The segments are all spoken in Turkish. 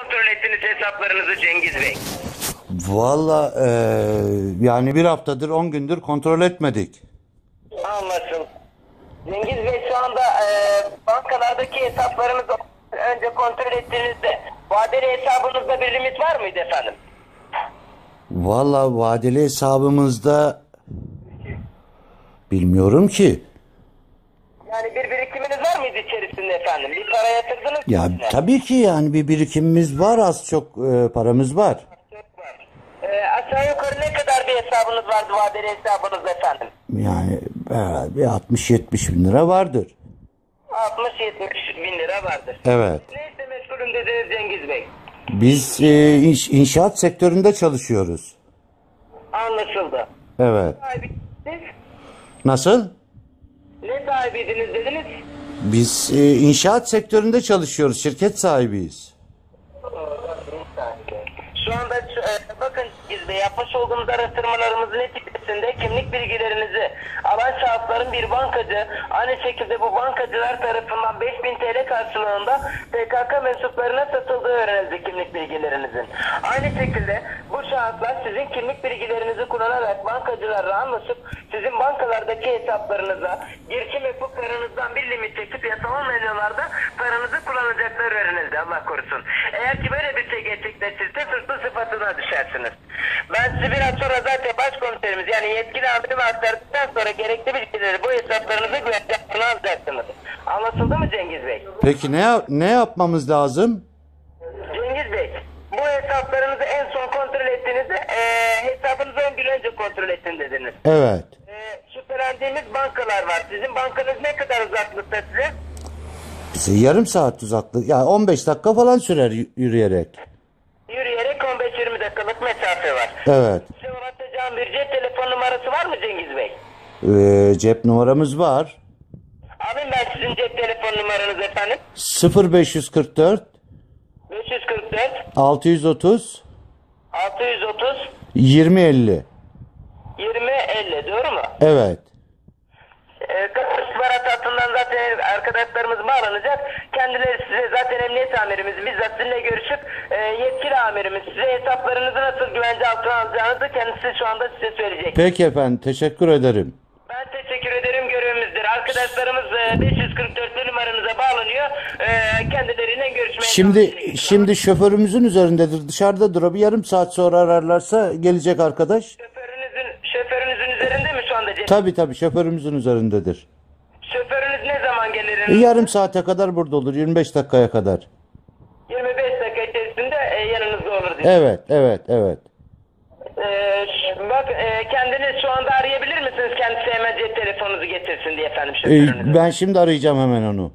kontrol ettiniz hesaplarınızı Cengiz Bey? Valla e, yani bir haftadır 10 gündür kontrol etmedik. Anlaşıldı. Cengiz Bey şu anda e, bankalardaki hesaplarınızı önce kontrol ettiğinizde vadeli hesabınızda bir limit var mıydı efendim? Valla vadeli hesabımızda bilmiyorum ki. Yani bir birikiminiz var mıydı içerisinde efendim? Bir para yatırdınız mı? Ya içine? tabii ki yani bir birikimimiz var az çok e, paramız var. E, aşağı yukarı ne kadar bir hesabınız vardı vadeli hesabınız efendim? Yani herhalde bir 60-70 bin lira vardır. 60-70 bin lira vardır. Evet. Neyse meşgulüm dediniz Cengiz Bey. Biz e, inş- inşaat sektöründe çalışıyoruz. Anlaşıldı. Evet. Sahibiydiniz. Nasıl? Ne sahibiydiniz dediniz? Biz e, inşaat sektöründe çalışıyoruz. Şirket sahibiyiz. Şu anda e, bakın biz de yapmış olduğumuz araştırmalarımızın neticesinde kimlik bilgilerinizi alan şahısların bir bankacı aynı şekilde bu bankacılar tarafından 5000 TL karşılığında PKK mensuplarına satıldığı öğrenildi kimlik bilgilerinizin. Aynı şekilde bu şahıslar sizin kimlik bilgilerinizi kullanarak bankacılarla anlaşıp sizin bankalardaki hesaplarınıza girişim yapıp paranızdan bir limit çekip yasal mevzularda paranızı kullanacakları öğrenildi Allah korusun. Eğer ki böyle bir şey gerçekleşirse suçlu sıfatına düşersiniz. Ben size biraz sonra yani yetkili amirime aktardıktan sonra gerekli bilgileri bu hesaplarınızı güvence altına alacaksınız. Anlaşıldı mı Cengiz Bey? Peki ne ne yapmamız lazım? Cengiz Bey, bu hesaplarınızı en son kontrol ettiğinizde e, hesabınızı 10 gün önce kontrol ettim dediniz. Evet. E, şüphelendiğimiz bankalar var. Sizin bankanız ne kadar uzaklıkta size? Bize yarım saat uzaklık. Ya 15 dakika falan sürer yürüyerek. Yürüyerek 15-20 dakikalık mesafe var. Evet. Cep telefon numarası var mı Cengiz Bey? Ee, cep numaramız var. Alayım ben sizin cep telefon numaranızı efendim. 0544 544 630 630 2050. 2050 doğru mu? Evet. E, istihbarat hattından zaten arkadaşlarımız bağlanacak. Kendileri size zaten emniyet amirimiz bizzat sizinle görüşüp e, yetkili amirimiz size hesaplarınızı nasıl güvence altına alacağınızı kendisi şu anda size söyleyecek. Peki efendim teşekkür ederim. Ben teşekkür ederim görevimizdir. Arkadaşlarımız e, 544 numaranıza bağlanıyor. E, kendileriyle görüşmeye Şimdi şimdi şoförümüzün üzerindedir. Dışarıda durup yarım saat sonra ararlarsa gelecek arkadaş. Şoförünüzün, şoförünüzün üzerinde mi şu anda? Cem? Tabii tabii şoförümüzün üzerindedir. Şoförünüz ne zaman gelir? E, yarım saate kadar burada olur. 25 dakikaya kadar. 25 dakika içerisinde e, yanınızda olur diye. Evet evet evet. Ee, ş- bak e, kendiniz şu anda arayabilir misiniz? Kendisi hemen cep telefonunuzu getirsin diye efendim E, şoförünüzü. ben şimdi arayacağım hemen onu.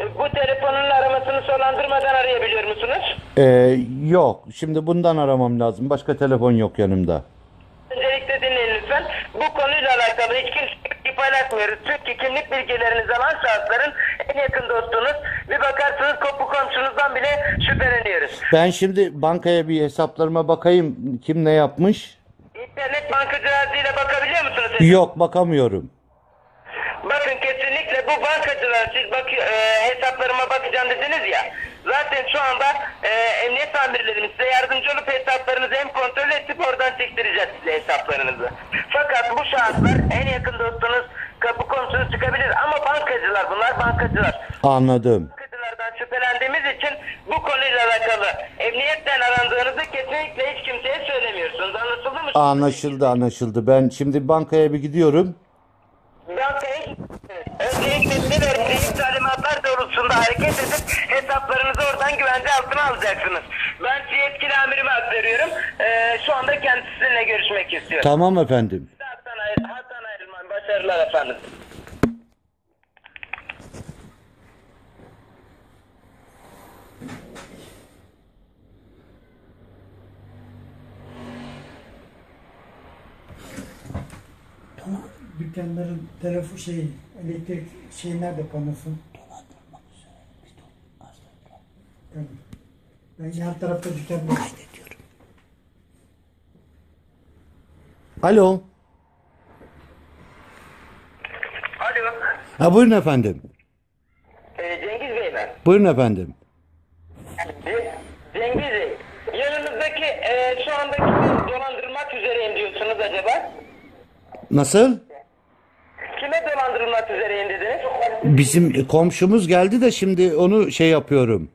E, Bu telefonun aramasını sonlandırmadan arayabiliyor musunuz? E, yok şimdi bundan aramam lazım. Başka telefon yok yanımda. Öncelikle dinleyin lütfen. Bu konuyla alakalı hiç kimse bilgi paylaşmıyoruz. Çünkü kimlik bilgilerinizi alan şahısların en yakın dostunuz. Bir bakarsınız kopu komşunuzdan bile şüpheleniyoruz. Ben şimdi bankaya bir hesaplarıma bakayım kim ne yapmış. İnternet bankacı cihazıyla bakabiliyor musunuz? Yok bakamıyorum. Bakın kesinlikle bu bankacılar siz bak e, hesaplarıma bakacağım dediniz ya. Zaten şu anda e, emniyet amirlerimiz size yardımcı olup hesaplarınızı hem kontrol edip oradan çektireceğiz size hesaplarınızı. Fakat bu şahıslar en yakın bankacılar. Anladım. Bankacılardan şüphelendiğimiz için bu konuyla alakalı emniyetten arandığınızı kesinlikle hiç kimseye söylemiyorsunuz. Anlaşıldı mı? Anlaşıldı anlaşıldı. Ben şimdi bankaya bir gidiyorum. Bankaya öncelikle size vereceğim talimatlar doğrultusunda hareket edip hesaplarınızı oradan güvence altına alacaksınız. Ben size yetkili amirime aktarıyorum. Ee, şu anda kendisiyle görüşmek istiyorum. Tamam efendim. Hasan, Ayrı- Hasan Ayrılman başarılar efendim. Dükkanların telefon şey, elektrik şey nerede panosu? Tamam. Ben yan tarafta dükkan var. Alo. Alo. Ha buyurun efendim. Ee, Cengiz Bey ben. Buyurun efendim. Cengiz Bey, yanınızdaki e, şu anda kimi dolandırılmak üzereyim diyorsunuz acaba? Nasıl? Kime dolandırılmak üzereyim dediniz? Bizim komşumuz geldi de şimdi onu şey yapıyorum.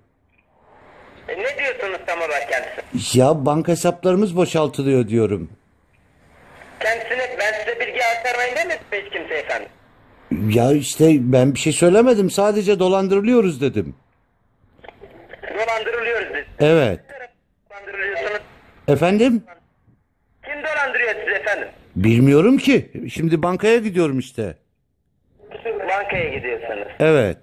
E, ne diyorsunuz tam olarak kendisi? Ya banka hesaplarımız boşaltılıyor diyorum. Kendisine ben size bilgi aktarmayın demedim mi hiç kimse efendim? Ya işte ben bir şey söylemedim. Sadece dolandırılıyoruz dedim. Dolandırılıyoruz dedi. Evet. Dolandırılıyorsunuz. Efendim? Kim dolandırıyor sizi efendim? Bilmiyorum ki. Şimdi bankaya gidiyorum işte. Bankaya gidiyorsunuz. Evet.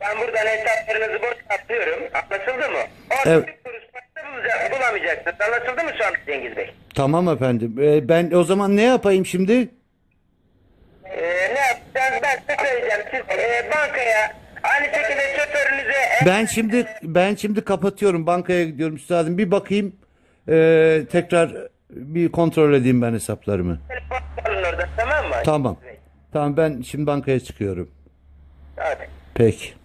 Ben buradan hesaplarınızı boşaltıyorum. Anlaşıldı mı? Orada Evet. bir kuruş para bulacak, bulamayacaksınız. Anlaşıldı mı şu an Cengiz Bey? Tamam efendim. Ee, ben o zaman ne yapayım şimdi? Ee, ne yapacağız ben size söyleyeceğim. Siz e, bankaya aynı şekilde şoförünüze e, Ben şimdi ben şimdi kapatıyorum. Bankaya gidiyorum üstadım. Bir bakayım. Ee, tekrar bir kontrol edeyim ben hesaplarımı. telefon alın orada tamam mı? Tamam. Tamam ben şimdi bankaya çıkıyorum. Hadi. Peki.